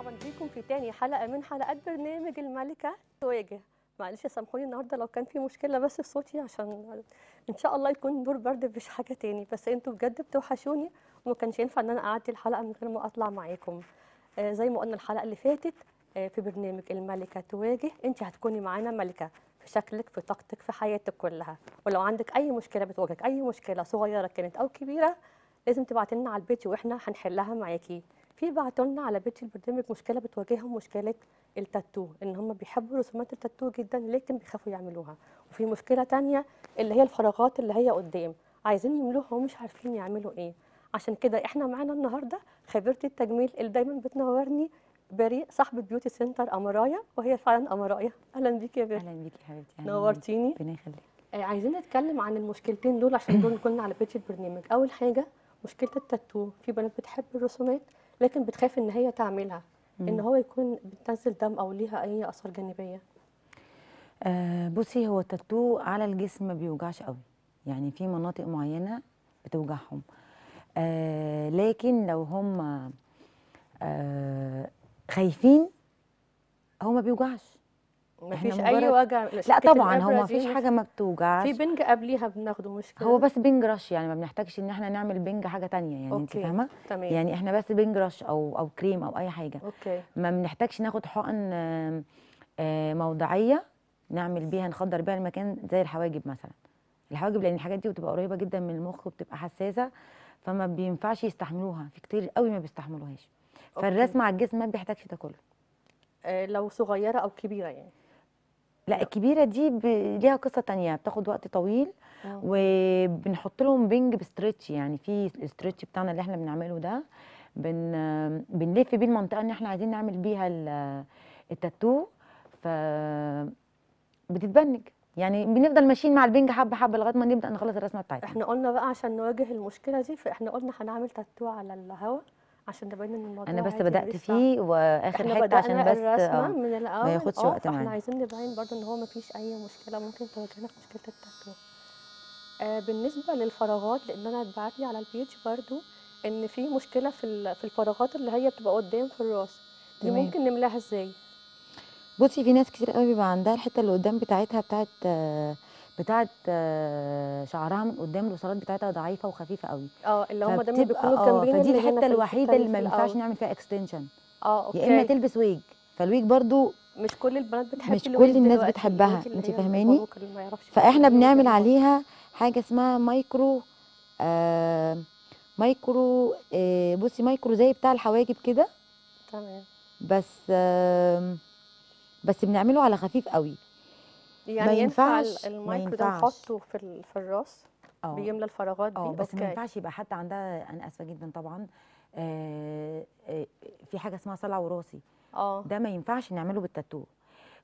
مرحبا بيكم في تاني حلقة من حلقات برنامج الملكة تواجه. معلش سامحوني النهارده لو كان في مشكلة بس في صوتي عشان إن شاء الله يكون دور برد مش حاجة تاني. بس أنتوا بجد بتوحشوني وما كانش ينفع إن أنا أعدي الحلقة من غير ما أطلع معاكم. آه زي ما قلنا الحلقة اللي فاتت آه في برنامج الملكة تواجه انت هتكوني معانا ملكة في شكلك في طاقتك في حياتك كلها. ولو عندك أي مشكلة بتواجهك أي مشكلة صغيرة كانت أو كبيرة لازم تبعتي لنا على ال page وإحنا هنحلها معاكي. في بعتوا لنا على page البرنامج مشكلة بتواجههم مشكلة التاتو إن هم بيحبوا رسومات التاتو جدا لكن بيخافوا يعملوها. وفي مشكلة تانية اللي هي الفراغات اللي هي قدام عايزين يملوها ومش عارفين يعملوا إيه. عشان كده إحنا معانا النهارده خبيرة التجميل اللي دايما بتنورني بيري صاحبة beauty center أمرايا وهي فعلا أمرايا. أهلا بيكي يا بيري أهلا بيكي يا حبيبتي نورتيني. ربنا يخليك. آه، عايزين نتكلم عن المشكلتين دول عشان دول كنا على بيت البرنامج. أول حاجة مشكلة التاتو في بنات بتحب الرسومات لكن بتخاف إن هي تعملها إن هو يكون بتنزل دم أو ليها أي آثار جانبية. آه بصي هو التاتو على الجسم ما بيوجعش قوي. يعني في مناطق معينة بتوجعهم. آه لكن لو هم آه خايفين هو ما بيوجعش. مفيش أي وجع لا طبعا هو ما دي فيش مف- حاجة ما بتوجعش. في بنج قبليها بناخده مش كده هو بس بنج رش يعني ما بنحتاجش إن إحنا نعمل بنج حاجة تانية يعني انت okay. فاهمة؟ يعني إحنا بس بنج رش أو أو كريم أو أي حاجة. okay. ما بنحتاجش ناخد حقن آه، موضعية نعمل بيها نخدر بيها المكان زي الحواجب مثلا. الحواجب لأن الحاجات دي بتبقى قريبة جدا من المخ وبتبقى حساسة فما بينفعش يستحملوها. في كتير قوي ما بيستحملوهاش. okay. فالرسم على الجسم ما بيحتاجش ده كله آه لو صغيرة أو كبيرة يعني. لا الكبيرة دي ب... ليها قصة تانية بتاخد وقت طويل آه. وبنحط لهم بنج ب stretch يعني في ال stretch بتاعنا اللي إحنا بنعمله ده بن بنلف بيه المنطقة اللي إحنا عايزين نعمل بيها ال- التاتو ف بتتبنج. يعني بنفضل ماشيين مع البنج حبة حبة لغاية ما نبدأ نخلص الرسمة بتاعتنا. إحنا قلنا بقى عشان نواجه المشكلة دي فاحنا قلنا هنعمل تاتو على الهوا عشان نبين إن الموضوع أنا بس بدأت فيه واخر إحنا حتة عشان بس الرسمة آه من الأول ياخدش آه وقت معانا. عايزين نبين برضو إن هو مفيش أي مشكلة ممكن تواجهنا في مشكلة التاتو آه بالنسبة للفراغات لأن أنا اتبعت لي على ال page برضو إن في مشكلة في في الفراغات اللي هي بتبقى قدام في الراس دي تمام. ممكن نملاها إزاي؟ بصي في ناس كتير قوي بيبقى عندها الحتة اللي قدام بتاعتها بتاعت آه، بتاعت آه، شعرها من قدام الوصلات بتاعتها ضعيفة وخفيفة قوي. آه اللي هم دايما بيكونوا آه جنبين فدي الحتة الوحيدة اللي ما ينفعش. نعمل فيها extension آه يا إما okay. تلبس ويج فالويج برضو مش كل البنات بتحب مش كل الناس بتحبها، انت فاهماني؟ فإحنا بنعمل عليها حاجة اسمها مايكرو آه مايكرو آه بصي مايكرو زي بتاع الحواجب كده. تمام. بس آه بس بنعمله على خفيف قوي. يعني ينفع ينفعش- ما المايكرو ده. نحطه في في الراس آه. بيملى الفراغات دي؟ آه بس ما ينفعش يبقى حد عندها أنا آسفة جدا طبعا آه آه في حاجة اسمها صلع وراثي. آه. ده ما ينفعش نعمله بالتاتو.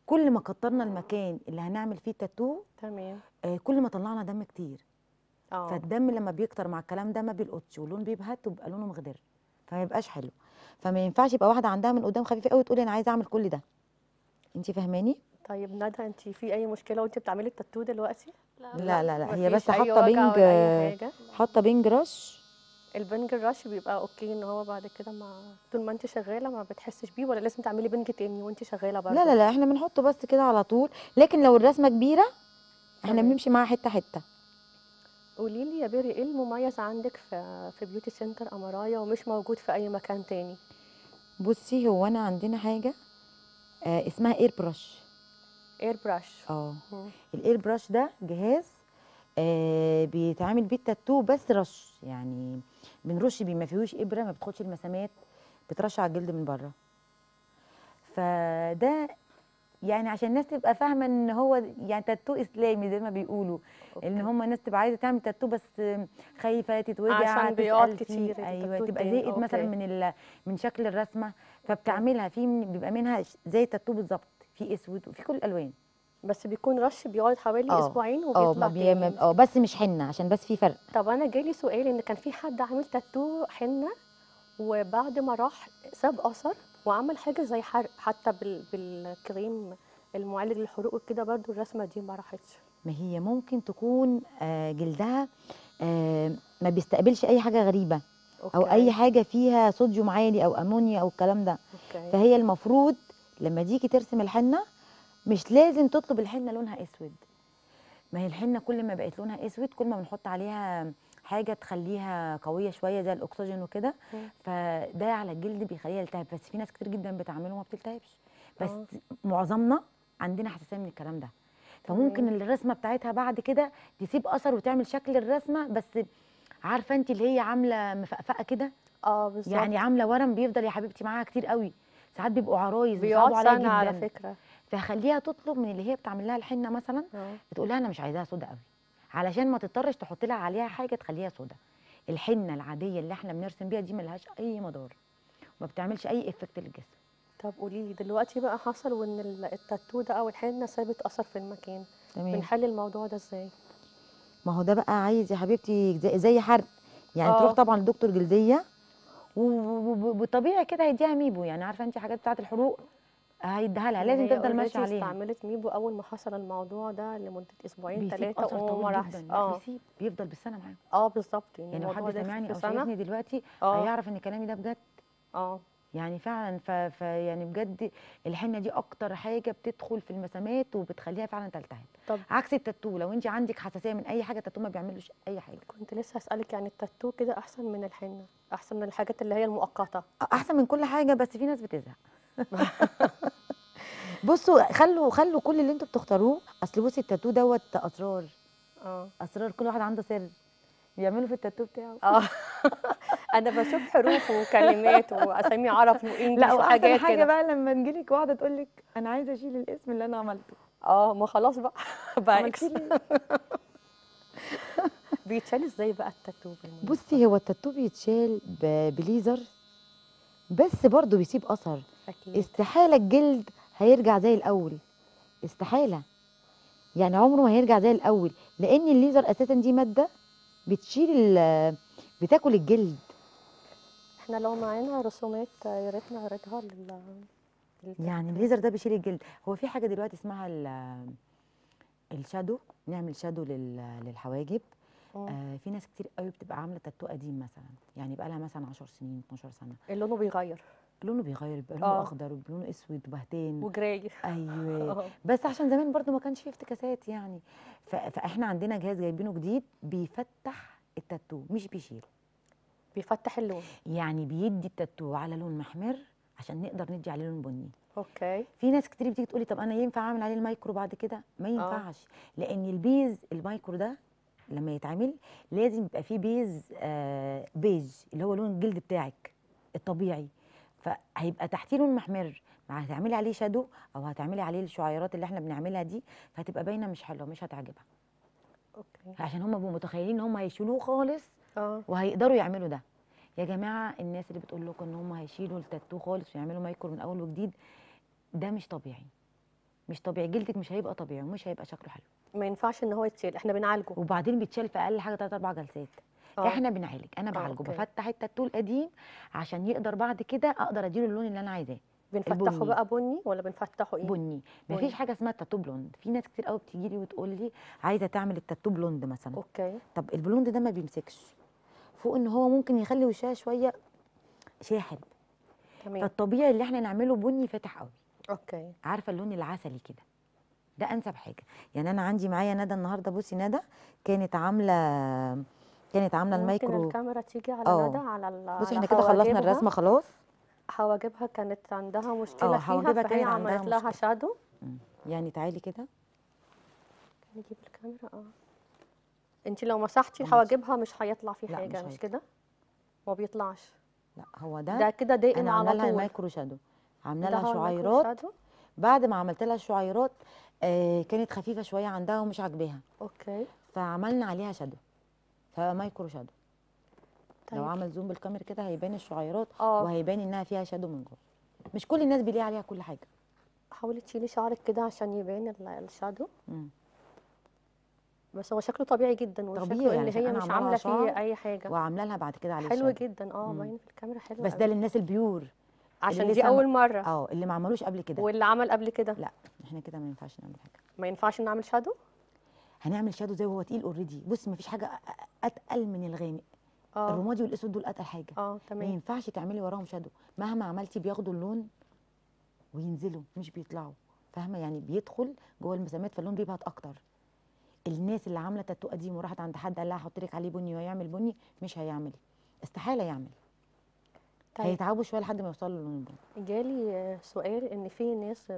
كل ما كترنا المكان اللي هنعمل فيه تاتو تمام. آه كل ما طلعنا دم كتير. آه. فالدم لما بيكتر مع الكلام ده ما بيلقطش واللون بيبهت وبيبقى لونه مخضر فما يبقاش حلو. فما ينفعش يبقى واحدة عندها من قدام خفيفة قوي تقولي أنا عايزة أعمل كل ده. انت فاهماني؟ طيب ندى انت في أي مشكلة وانت بتعملي التاتو دلوقتي؟ لا لا لا هي بس حاطة بنج حاطة بنج رش. البنج الرش بيبقى okay إن هو بعد كده ما طول ما انت شغالة ما بتحسش بيه ولا لازم تعملي بنج تاني وانت شغالة برضه؟ لا لا لا إحنا بنحطه بس كده على طول. لكن لو الرسمة كبيرة إحنا. بنمشي معاها حتة حتة. قولي لي يا بيري إيه المميز عندك في في beauty center أمرايا ومش موجود في أي مكان تاني؟ بصي هو أنا عندنا حاجة آه اسمها air brush air brush آه. ال air brush ده جهاز آه بيتعمل بيه التاتو بس رش. يعني بنرش بيه ما فيهوش إبرة ما بتاخدش المسامات بترش على الجلد من بره. فده يعني عشان الناس تبقى فاهمة إن هو يعني تاتو إسلامي زي ما بيقولوا. إن هم الناس تبقى عايزة تعمل تاتو بس خايفة تتوجع عشان بيقعد. كتير أيوه تبقى زهقت مثلا okay. من ال- من شكل الرسمة. فبتعملها في بيبقى منها زي التاتو بالظبط. في أسود وفي كل الألوان. بس بيكون رش بيقعد حوالي آه. أسبوعين آه وبيطلع ما- آه بس مش حنة عشان بس في فرق. طب أنا جالي سؤال إن كان في حد عامل تاتو حنة وبعد ما راح ساب أثر وعمل حاجة زي حرق حتى بال... بالكريم المعالج للحروق وكده برضو الرسمة دي ما راحتش. ما هي ممكن تكون آه، جلدها آه، ما بيستقبلش أي حاجة غريبة أو okay. أي حاجة فيها صوديوم عالي أو أمونيا أو الكلام ده. okay. فهي المفروض لما تيجي ترسم الحنة مش لازم تطلب الحنة لونها أسود. ما هي الحنة كل ما بقت لونها أسود كل ما بنحط عليها حاجة تخليها قوية شوية زي الأكسجين وكده. مم. فده على الجلد بيخليها يلتهب بس في ناس كتير جدا بتعمله وما بتلتهبش. بس آه. معظمنا عندنا حساسية من الكلام ده. فممكن تمام. الرسمة بتاعتها بعد كده تسيب أثر وتعمل شكل الرسمة بس عارفة أنت اللي هي عاملة مفقفقة كده؟ آه بالظبط. يعني عاملة ورم بيفضل يا حبيبتي معاها كتير قوي. ساعات بيبقوا عرايس بيقعد عليها سنة على فكرة. فخليها تطلب من اللي هي بتعمل لها الحنة مثلا آه. تقول لها أنا مش عايزاها سودا قوي. علشان ما تضطرش تحط لها عليها حاجة تخليها سودا. الحنة العادية اللي إحنا بنرسم بيها دي ملهاش أي مضار ما بتعملش أي افكت للجسم. طب قولي لي دلوقتي بقى حصل وإن ال- التاتو ده أو الحنة سابت أثر في المكان. تمام. بنحل الموضوع ده إزاي؟ ما هو ده بقى عايز يا حبيبتي زي, حرق. يعني آه. تروح طبعا لدكتور جلدية وبطبيعي كده هيديها ميبو. يعني عارفة انت حاجات بتاعة الحروق هيديها لها لازم تفضل ماشية عليها. استعملت ميبو أول ما حصل الموضوع ده لمدة أسبوعين ثلاثة وما راحش. آه. بيفضل بالسنة معاهم. آه بالظبط. يعني يعني لو حد سمعني أو شايفني دلوقتي آه. هيعرف إن كلامي ده بجد. آه. يعني فعلا ف... ف يعني بجد الحنة دي أكتر حاجة بتدخل في المسامات وبتخليها فعلا تلتهب. طب عكس التاتو لو انت عندك حساسية من أي حاجة التاتو ما بيعملوش أي حاجة. كنت لسه هسألك يعني التاتو كده أحسن من الحنة أحسن من الحاجات اللي هي المؤقتة؟ أحسن من كل حاجة بس في ناس بتزهق. بصوا خلوا خلوا كل اللي أنتوا بتختاروه. أصل بصي التاتو دوت أسرار. آه. أسرار كل واحد عنده سر. بيعملوا في التاتو بتاعه. آه. أنا بشوف حروف وكلمات وأسامي عرب واحسن وحاجات حاجة كده. بقى لما تجيلك واحدة تقول لك أنا عايزة أشيل الاسم اللي أنا عملته. آه ما خلاص بقى. بقى بيتشال إزاي بقى التاتو؟ بصي هو التاتو بيتشال بليزر بس برضه بيسيب أثر. أكيد. استحالة الجلد هيرجع زي الأول. استحالة. يعني عمره ما هيرجع زي الأول لأن الليزر أساسا دي مادة بتشيل ال- بتاكل الجلد. إحنا لو معانا رسومات يا ريت نعرضها لل يعني الليزر ده بيشيل الجلد. هو في حاجة دلوقتي اسمها ال- ال shadow نعمل shadow لل- للحواجب. آه في ناس كتير قوي بتبقى عاملة تاتو قديم مثلا يعني بقى لها مثلا 10 سنين 12 سنة. لونه بيغير. لونه بيغير بيبقى لونه آه. أخضر وبيبقى لونه أسود وبهتان و gray. أيوه. آه. بس عشان زمان برضو ما كانش فيه افتكاسات يعني. ف- فإحنا عندنا جهاز جايبينه جديد بيفتح التاتو مش بيشيل بيفتح اللون. يعني بيدي التاتو على لون محمر عشان نقدر ندي عليه لون بني. okay. في ناس كتير بتيجي تقولي طب أنا ينفع أعمل عليه المايكرو بعد كده؟ ما ينفعش. لأن ال base ال micro ده لما يتعمل لازم يبقى فيه base آه بيج اللي هو لون الجلد بتاعك الطبيعي. فهيبقى تحتيه لون محمر مع هتعملي عليه shadow أو هتعملي عليه الشعيرات اللي إحنا بنعملها دي فهتبقى باينة مش حلوة مش هتعجبها. okay. عشان هم بيبقوا متخيلين إن هم هيشيلوه خالص آه. وهيقدروا يعملوا ده. يا جماعة الناس اللي بتقول لكم إن هم هيشيلوا التاتو خالص ويعملوا مايكرو من أول وجديد ده مش طبيعي. مش طبيعي جلدك مش هيبقى طبيعي ومش هيبقى شكله حلو. ما ينفعش إن هو يتشيل إحنا بنعالجه. وبعدين بيتشال في أقل حاجة 3 4 جلسات. آه. إحنا بنعالج. أنا بعالجه. بفتح التاتو القديم عشان يقدر بعد كده أقدر اديله اللون اللي أنا عايزاه. بنفتحه البني. بقى بني ولا بنفتحه إيه؟ بني. بني. مفيش حاجة اسمها tattoo blonde. في ناس كتير قوي بتيجي لي وتقول لي عايزة تعمل ال tattoo blonde مثلا. okay. طب ال blonde ده ما بيمسكش. فوق ان هو ممكن يخلي وشها شوية شاحب. تمام. فالطبيعي اللي إحنا نعمله بني فاتح قوي. okay. عارفة اللون العسلي كده. ده أنسب حاجة. يعني أنا عندي معايا ندى النهارده. بصي ندى كانت عاملة كانت عاملة ممكن المايكرو الكاميرا تيجي على آه. ندى على ال بصي إحنا كده خلصنا. الرسمة خلاص حواجبها كانت عندها مشكلة آه، فيها فهي عملت لها. شادو. يعني تعالي كده نجيب الكاميرا آه انت لو مسحتي. حواجبها مش هيطلع فيه لا، حاجة مش مش. كده ما بيطلعش لا هو ده, ده كده أنا عاملة على لها طول المايكرو شادو عاملة ده لها هو المايكرو شعيرات شادو؟ بعد ما عملت لها الشعيرات آه كانت خفيفة شوية عندها ومش عاجباها أوكي فعملنا عليها شادو فمايكرو شادو طيب لو عمل zoom بالكاميرا كده هيبان الشعيرات آه. وهيبان إنها فيها shadow من جوه. مش كل الناس بيلاقي عليها كل حاجة. حاولي تشيلي شعرك كده عشان يبان ال- ال shadow. مم. بس هو شكله طبيعي جدا طبيعي وشكله يعني ان هي مش عاملة فيه أي حاجة. وعاملة لها بعد كده عليه حلو. جدا. آه. باين في الكاميرا حلو بس. ده للناس ال pure. عشان دي أول مرة. آه اللي ما عملوش قبل كده. واللي عمل قبل كده. لا إحنا كده ما ينفعش نعمل حاجة. ما ينفعش نعمل shadow هنعمل shadow زي وهو تقيل already بصي ما فيش حاجة أتقل من الغامق. آه. الرمادي والأسود دول أتقل حاجة. آه ما تمام ينفعش تعملي وراهم shadow مهما عملتي بياخدوا اللون وينزلوا مش بيطلعوا. فاهمة؟ يعني بيدخل جوه المسامات فاللون بيبهت أكتر. الناس اللي عاملة تاتو قديم وراحت عند حد قال لها حط لك عليه بني ويعمل بني مش هيعمل. استحالة يعمل. طيب. هيتعبوا شوية لحد ما يوصلوا للون البني. جالي سؤال إن في ناس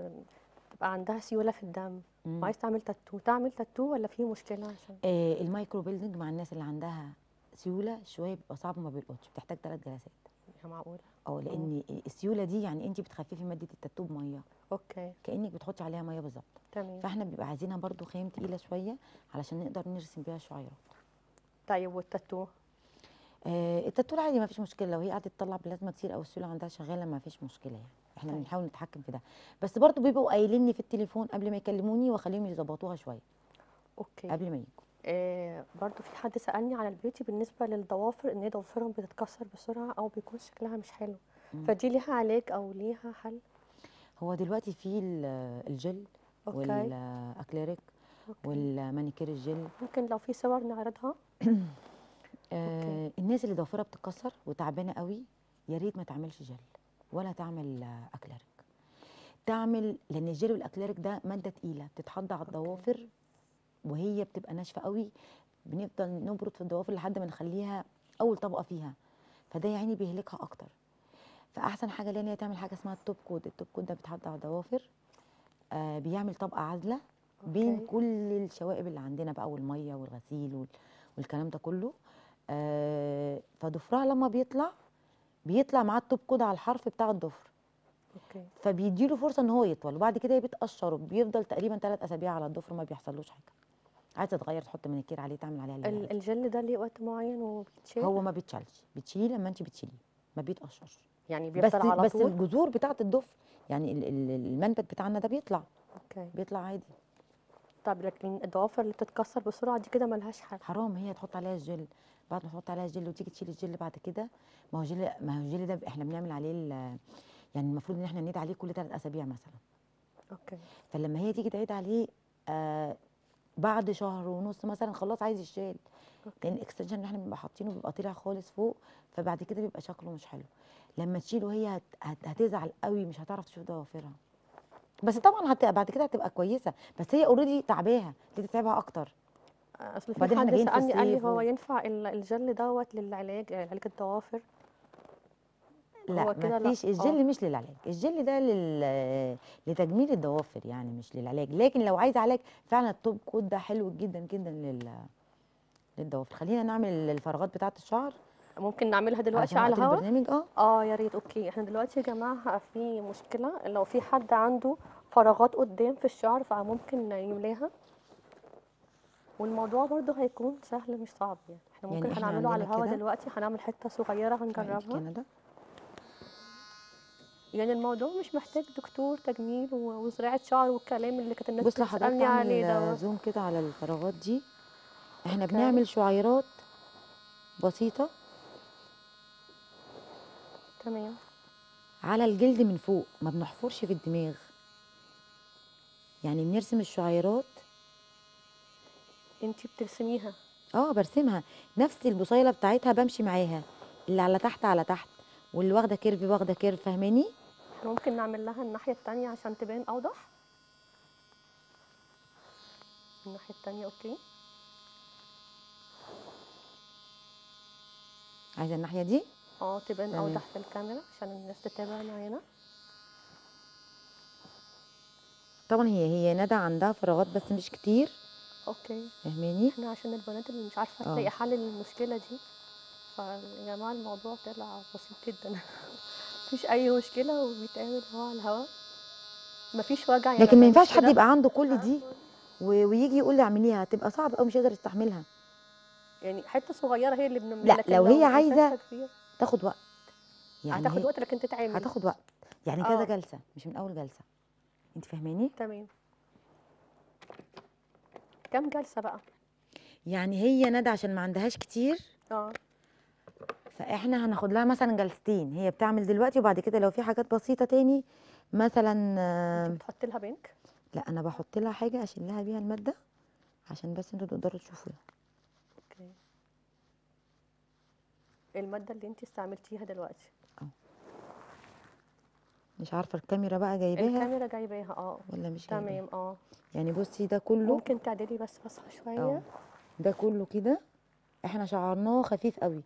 بتبقى عندها سيولة في الدم. وعايز تعمل تاتو تعمل تاتو ولا في مشكلة عشان؟ آه ال microblading مع الناس اللي عندها سيولة شوية بيبقى صعب وما بيلقطش بتحتاج ثلاث جلسات. معقولة؟ آه لأن السيولة دي يعني انت بتخففي مادة التاتو بمية. okay. كأنك بتحطي عليها مية بالظبط. تمام. فإحنا بيبقى عايزينها برضو خام تقيلة شوية علشان نقدر نرسم بيها الشعيرات طيب والتاتو؟ آه التاتو العادي ما فيش مشكلة لو هي قعدت تطلع بلازما كتير أو السيولة عندها شغالة ما فيش مشكلة يعني. إحنا طيب. بنحاول نتحكم في ده. بس برضو بيبقوا قايلين لي في التليفون قبل ما يكلموني واخليهم يظبطوها شوية. okay. قبل ما يجوا. آه برضو في حد سألني على ال beauty بالنسبة للضوافر إن هي ضوافرهم بتتكسر بسرعة أو بيكون شكلها مش حلو. مم. فدي ليها علاج أو ليها حل؟ هو دلوقتي في ال- ال gel okay. وال acrylic والمانيكير الجل. ممكن لو في صور نعرضها؟ آه الناس اللي ضوافرها بتتكسر وتعبانة قوي يا ريت ما تعملش جل. ولا تعمل اكليريك تعمل لأن ال gel وال acrylic ده مادة تقيلة بتتحط على. الضوافر وهي بتبقى ناشفة قوي بنفضل نبرد في الضوافر لحد ما نخليها أول طبقة فيها. فده يعني بيهلكها أكتر. فأحسن حاجة ليها إن هي تعمل حاجة اسمها ال top coat ال top coat ده بيتحط على الضوافر آه بيعمل طبقة عازلة بين okay. كل الشوائب اللي عندنا بقى والمية والغسيل وال- والكلام ده كله. آه فضفرها لما بيطلع بيطلع معاه ال top coat على الحرف بتاع الضفر. okay. فبيديله فرصة إن هو يطول وبعد كده بتقشره بيفضل تقريبا ثلاث أسابيع على الضفر ما بيحصلوش حاجة. عايزه تغير تحط مانيكير عليه تعمل عليها اللي. الجل ده ليه وقت معين وبيتشال؟ هو ما بيتشالش. بتشيليه لما انت بتشيليه ما بيتقشرش. يعني بس بيفضل على بس طول؟ الجذور بتاعة الضفر يعني ال- ال- المنبت بتاعنا ده بيطلع. okay. بيطلع عادي. طب لكن الضوافر اللي بتتكسر بسرعة دي كده ملهاش حل. حرام هي تحط عليها الجل بعد ما تحط عليها الجل وتيجي تشيل الجل بعد كده. ما هو جل ما هو الجل ده إحنا بنعمل عليه يعني المفروض إن إحنا نعيد عليه كل ثلاث أسابيع مثلا. okay. فلما هي تيجي تعيد عليه آه بعد شهر ونص مثلا خلاص عايز يشال لأن ال extension اللي إحنا بنبقى حاطينه بيبقى طلع خالص فوق فبعد كده بيبقى شكله مش حلو. لما تشيله هي هت هت هتزعل قوي مش هتعرف تشوف ضوافرها. بس طبعا هت بعد كده هتبقى كويسة. بس هي already تعباها ليه تتعبها أكتر. أصل في حد سالني قال لي هو ينفع ال- الجل دوت للعلاج علاج الضوافر لا هو كده لا. مفيش. الجل مش للعلاج الجل ده لل لتجميل الضوافر يعني مش للعلاج. لكن لو عايز علاج فعلا ال top coat ده حلو جدا جدا لل للضوافر. خلينا نعمل الفراغات بتاعة الشعر. ممكن نعملها دلوقتي على الهواء؟ البرنامج آه. آه يا ريت. okay. إحنا دلوقتي يا جماعة في مشكلة لو في حد عنده فراغات قدام في الشعر فممكن يملاها. والموضوع برضه هيكون سهل مش صعب يعني. إحنا يعني ممكن إحنا هنعمله على عندنا الهوا كده. دلوقتي هنعمل حتة صغيرة هنجربها. كده يعني الموضوع مش محتاج دكتور تجميل وزراعة شعر والكلام اللي كانت الناس بتسألني عليه دوت zoom كده على الفراغات دي إحنا okay. بنعمل شعيرات بسيطة تمام. على الجلد من فوق ما بنحفرش في الدماغ. يعني بنرسم الشعيرات انتي بترسميها. آه برسمها. نفس البصيلة بتاعتها بمشي معاها. اللي على تحت على تحت. واللي واخدة curve واخدة curve فاهماني؟ ممكن نعمل لها الناحية التانية عشان تبان أوضح. الناحية التانية okay. عايزة الناحية دي؟ آه تبان. أوضح في الكاميرا عشان الناس تتابع معانا. طبعا هي هي ندى عندها فراغات بس مش كتير. okay. فاهماني؟ إحنا عشان البنات اللي مش عارفة آه. تلاقي حل للمشكلة دي. فيا جماعة الموضوع طلع بسيط جدا. مفيش أي مشكلة وبيتعمل هو على الهواء مفيش وجع يعني لكن ما ينفعش حد يبقى عنده كل دي ويجي يقول لي اعمليها. هتبقى صعب قوي مش قادر يستحملها يعني حتة صغيرة هي اللي بنعملها لا، لو هي كبيرة تاخد وقت. يعني هتاخد وقت لكن تتعمل هتاخد وقت. يعني آه. كذا جلسة مش من أول جلسة. انت فاهماني؟ تمام. كام جلسة بقى؟ يعني هي ندى عشان ما عندهاش كتير. آه. فإحنا هناخد لها مثلا جلستين. هي بتعمل دلوقتي وبعد كده لو في حاجات بسيطة تاني مثلا بتحطي لها بنك لا أنا بحط لها حاجة أشيل لها بيها المادة عشان بس أنتوا تقدروا تشوفوها. أوكي. المادة اللي انت استعملتيها دلوقتي؟ مش عارفة الكاميرا بقى جايباها؟ الكاميرا جايباها آه. ولا مش تمام آه. يعني بصي ده كله ممكن تعدلي بس بصحى آه. شوية ده كله كده إحنا شعرناه خفيف قوي.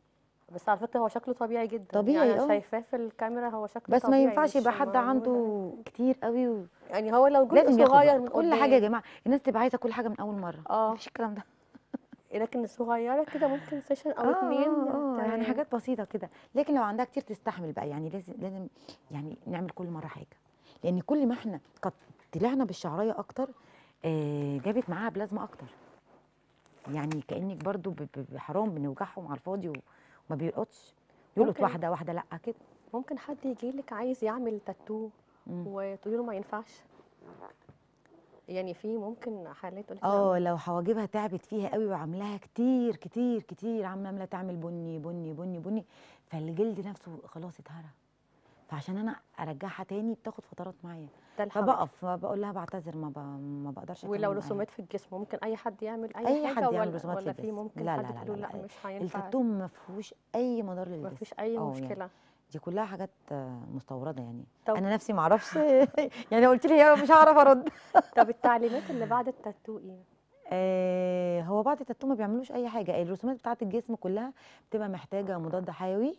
بس على فكرة هو شكله طبيعي جدا. طبيعي، يعني. أنا شايفاه في الكاميرا هو شكله بس ما طبيعي ينفعش مش يبقى حد عنده كتير قوي و... يعني هو لو جزء صغير. من كل حاجة يا جماعة الناس تبقى عايزة كل حاجة من أول مرة. آه. مفيش الكلام ده. لكن الصغيره كده ممكن session أو آه اتنين آه يعني. حاجات بسيطة كده لكن لو عندها كتير تستحمل بقى يعني لازم لازم يعني نعمل كل مرة حاجة لأن كل ما إحنا قد طلعنا بالشعريه أكتر آه جابت معاها بلازما أكتر يعني كأنك برضو حرام بنوجعهم على الفاضي وما بيلقطش يلقط. واحدة واحدة لأ كده ممكن حد يجي لك عايز يعمل تاتو. وتقولي له ما ينفعش يعني في ممكن حالات آه لو حواجبها تعبت فيها قوي وعاملاها كتير كتير كتير عاملة تعمل بني بني بني بني فالجلد نفسه خلاص اتهرى فعشان أنا أرجعها تاني بتاخد فترات معايا. فبقف بقول لها بعتذر ما, ب... ما بقدرش ولو. رسومات في الجسم ممكن أي حد يعمل أي, أي حاجة حد يعمل ولا رسومات في ولا في الجسم. ممكن لا، حد لا، لا، لا، لا, لا. مش هينفع التاتو ما فيهوش أي مضار للجسم ما فيش أي آه، يعني مشكلة دي كلها حاجات مستوردة يعني. طب- أنا نفسي ما أعرفش. يعني قلت لي مش هعرف أرد. طب التعليمات اللي بعد التاتو إيه؟ آه هو بعد التاتو ما بيعملوش أي حاجة. الرسومات بتاعة الجسم كلها بتبقى محتاجة مضاد حيوي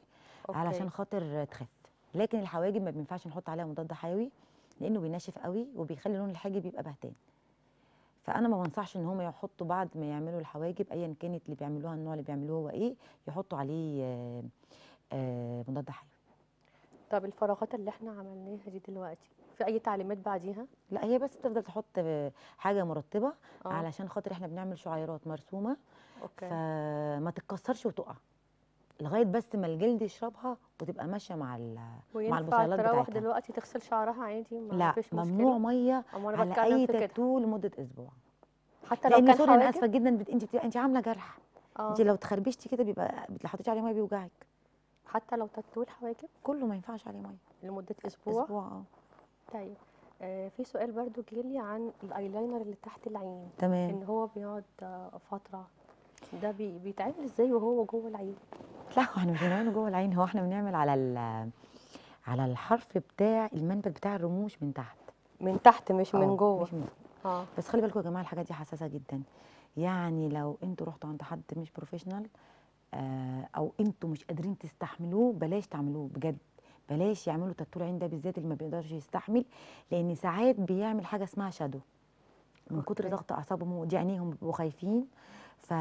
okay. علشان خاطر تخف. لكن الحواجب ما بينفعش نحط عليها مضاد حيوي لأنه بينشف قوي وبيخلي لون الحاجب يبقى بهتان. فأنا ما بنصحش إن هم يحطوا بعد ما يعملوا الحواجب ايا كانت اللي بيعملوها النوع اللي بيعملوه هو إيه يحطوا عليه آه آه مضاد حيوي. طب الفراغات اللي إحنا عملناها دي دلوقتي في أي تعليمات بعديها؟ لا هي بس تفضل تحط آه، حاجة مرطبة آه. علشان خاطر إحنا بنعمل شعيرات مرسومة أوكي. فما تتكسرش وتقع لغاية بس ما الجلد يشربها وتبقى ماشية مع ال- وينفع البصيلات تروح بتاعتها. دلوقتي تغسل شعرها عادي؟ ما لا فيش ممنوع مية على أي تاتو لمده أسبوع. حتى لو كان sorry أنا آسفة جدا بت... أنت بت... أنت عاملة جرح. آه. أنت لو تخربشتي كده بيبقى حطيتي عليه مية بيوجعك. حتى لو تاتو الحواجب كله ما ينفعش عليه مية. لمدة أسبوع؟ أسبوع؟ آه. طيب آه في سؤال برضو جالي عن الأيلاينر اللي تحت العين. تمام. إن هو بيقعد آه، فترة. ده بي بيتعمل إزاي وهو جوه العين؟ لا إحنا مش بنعمله جوه العين. هو إحنا بنعمل على. على الحرف بتاع المنبت بتاع الرموش من تحت. من تحت مش آه، من جوه. مش من آه. بس خلي بالكم يا جماعة الحاجات دي حساسة جدا. يعني لو أنتوا رحتوا عند حد مش professional آه أو أنتوا مش قادرين تستحملوه بلاش تعملوه بجد. بلاش يعملوا تاتو العين ده بالذات اللي ما بيقدرش يستحمل لأن ساعات بيعمل حاجة اسمها shadow من كتر. ضغط أعصابهم ودي عينيهم بيبقوا خايفين. ف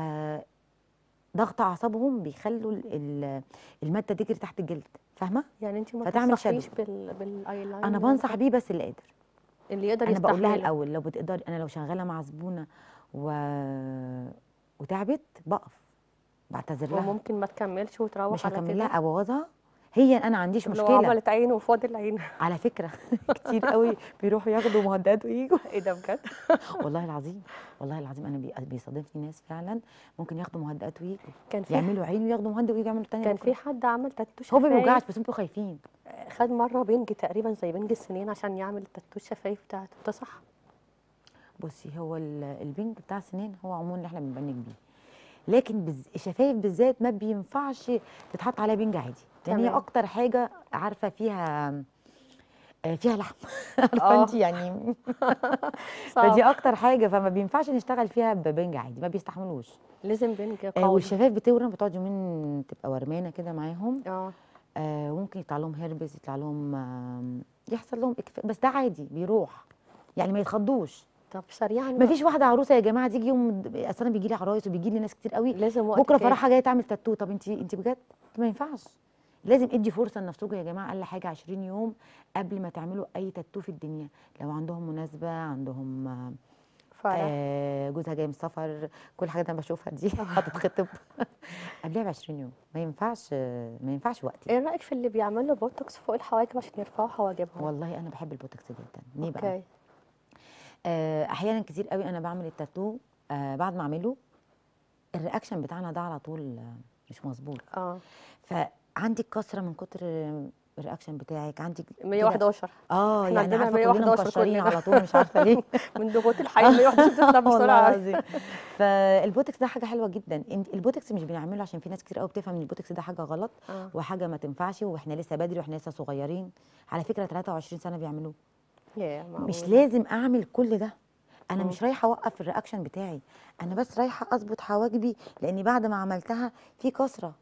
ضغط أعصابهم بيخلوا ال- ال- المادة تجري تحت الجلد. فاهمة؟ يعني انت ما فتعمل تنصحيش بال بالايلاينر أنا بنصح بيه بس اللي قادر. اللي يقدر أنا بقول لها. الأول لو بتقدر أنا لو شغالة مع زبونة و... وتعبت بقف. بعتذر لها. وممكن ما تكملش وتروح مش هكمل لها أبوظها. هي أنا عنديش طب لو مشكلة. عملت عين وفاضل عين على فكرة كتير قوي بيروحوا ياخدوا مهدئات ويجوا إيه ده بجد؟ والله العظيم والله العظيم أنا بي- بيصادفني ناس فعلا ممكن ياخدوا مهدئات ويجوا كان في يعملوا عين وياخدوا مهدئ ويجوا يعملوا التانية كان. في حد عمل تاتو هو ما شفايف؟ بيوجعش بس أنتوا خايفين. خد مرة بنج تقريبا زي بنج السنين عشان يعمل التاتو الشفايف بتاعته. ده صح؟ بصي هو ال- البنج بتاع السنين هو عموما اللي إحنا بنبنج بيه لكن بز... الشفايف بالذات ما بينفعش تتحط عليها بنج عادي. لأن هي. أكتر حاجة عارفة فيها آه، فيها لحم. عارفة آه. انت يعني. فدي أكتر حاجة فما بينفعش نشتغل فيها ببنج عادي ما بيستحملوش. لازم بنج آه قوي. والشفايف بتورم بتقعد يومين تبقى ورمانة كده معاهم. آه. آه ممكن يطلع لهم هربس يطلع لهم آم، يحصل لهم إكفاء بس ده عادي بيروح. يعني ما يتخضوش. طب سريعا ما بقى، فيش واحدة عروسة يا جماعة تيجي يوم أصل أنا بيجي لي عرايس وبيجي لي ناس كتير قوي. لازم وقت بكرة. فرحها جاية تعمل تاتو طب انت انت بجد؟ ما ينفعش. لازم ادي فرصة لنفسكم يا جماعة أقل حاجة 20 يوم قبل ما تعملوا أي تاتو في الدنيا. لو عندهم مناسبة عندهم فرح. آه جوزها جاي من السفر كل حاجة أنا بشوفها دي هتتخطب قبلها ب 20 يوم. ما ينفعش ما ينفعش وقتي. إيه رأيك في اللي بيعملوا بوتوكس فوق الحواجب عشان يرفعوا حواجبهم؟ والله أنا بحب البوتوكس جدا. ليه بقى؟ أحيانا كتير قوي أنا بعمل التاتو آه، بعد ما أعمله ال reaction بتاعنا ده على طول آه، مش مظبوط. آه. فعندي كسرة من كتر ال reaction بتاعك عندك كده 111 آه يعني عندنا عارفة كلنا 111 مكشرين كلنا. على طول مش عارفة ليه. من ضغوط الحياة 111 بتطلع بسرعة. العظيم. فالبوتوكس ده حاجة حلوة جدا. انت البوتوكس مش بنعمله عشان في ناس كتير قوي بتفهم إن البوتوكس ده حاجة غلط آه. وحاجة ما تنفعش وإحنا لسه بدري وإحنا لسه صغيرين. على فكرة 23 سنة بيعملوه. مش. لازم أعمل كل ده. أنا مم. مش رايحة أوقف ال reaction بتاعي. أنا بس رايحة أظبط حواجبي لأني بعد ما عملتها في كسرة.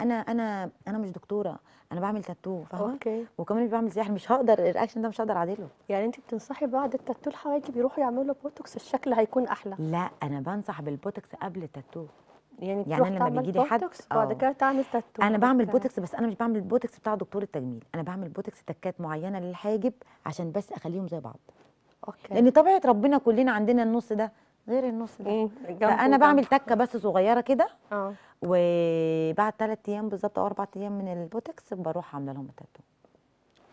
أنا أنا أنا مش دكتورة. أنا بعمل تاتو فاهمة؟ okay. وكمان اللي بعمل سياحه مش هقدر ال reaction ده مش هقدر أعدله. يعني انت بتنصحي بعد التاتو الحواجب يروحوا يعملوا بوتوكس الشكل هيكون أحلى؟ لا أنا بنصح بالبوتوكس قبل التاتو. يعني يعني أنا لما بيجي لي حد- بعد آه. كده تعمل تاتو أنا بعمل. بوتوكس بس أنا مش بعمل البوتوكس بتاع دكتور التجميل أنا بعمل بوتوكس تكات معينة للحاجب عشان بس أخليهم زي بعض okay لأن طبيعة ربنا كلنا عندنا النص ده غير النص ده جنب فأنا. بعمل تكة بس صغيرة كده آه وبعد ثلاث أيام بالظبط أو أربع أيام من البوتوكس بروح عاملة لهم التاتو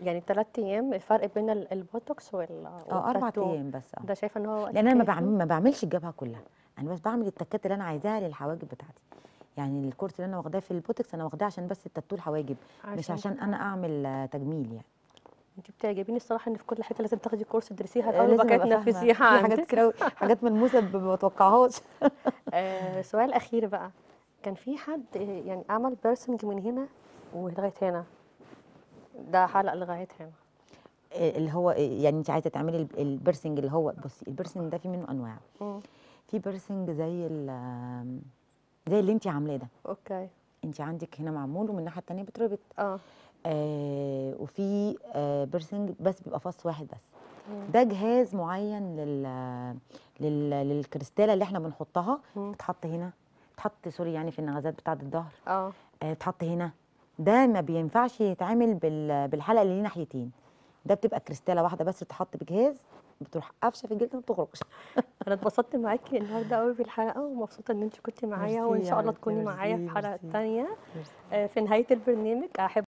يعني ثلاث أيام الفرق بين ال- البوتوكس وال آه أربع. أيام بس آه ده شايفة إن هو لأن أنا ما؟ بعمل ما بعملش الجبهة كلها أنا بس بعمل التكات اللي أنا عايزاها للحواجب بتاعتي. يعني ال course اللي أنا واخداه في البوتوكس أنا واخداه عشان بس التاتو الحواجب مش عشان أنا أعمل آه، تجميل يعني. انت بتعجبيني الصراحة إن في كل حتة لازم تاخدي course تدرسيها آه، الأول وبعد كده فاهمة. تنفذيها حاجات كتير أوي، حاجات ملموسة ما بتوقعهاش آه سؤال أخير بقى. كان في حد آه، يعني عمل piercing من هنا ولغاية هنا؟ ده حلق لغاية هنا. اللي هو يعني انت عايزة تعملي الب- ال piercing اللي هو بصي ال piercing ده في منه أنواع. في piercing زي ال- زي اللي انت عاملاه ده. okay. انت عندك هنا معمول ومن الناحية التانية بتربط. آه. آه وفي آه piercing بس بيبقى فص واحد بس. مم. ده جهاز معين لل لل للكريستالة اللي إحنا بنحطها. مم. بتحط هنا. بتحط sorry يعني في النغزات بتاعة الظهر. آه. آه بتحط هنا. ده ما بينفعش يتعمل بال بالحلقة اللي ليه ناحيتين. ده بتبقى كريستالة واحدة بس تتحط بجهاز. بتروح قافشه في الجلد وما بتخرجش. أنا اتبسطت معاكي النهارده قوي بالحلقة ومبسوطة إن انت كنتي معايا وإن شاء الله تكوني معايا في حلقة. تانية. آه، في نهاية البرنامج أحب